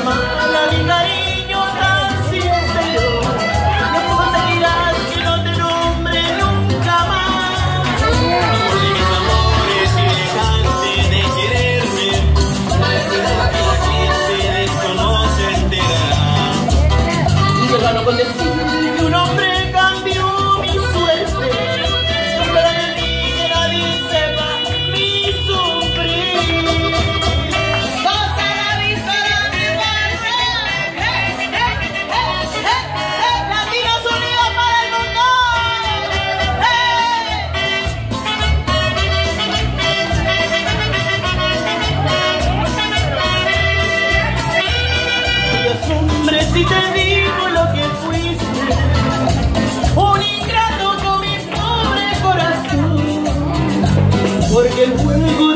mala, mi cariño, gracias Señor. No conseguirás que no te nombre nunca más. Miles amores y de quererme, más de la que la gente desconoce enterará. Yo gano con porque el juego